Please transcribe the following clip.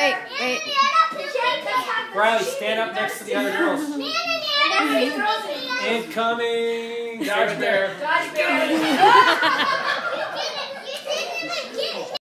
Wait, wait. Riley, stand up next to the other girls. Incoming! Dodge bear. Dodge bear.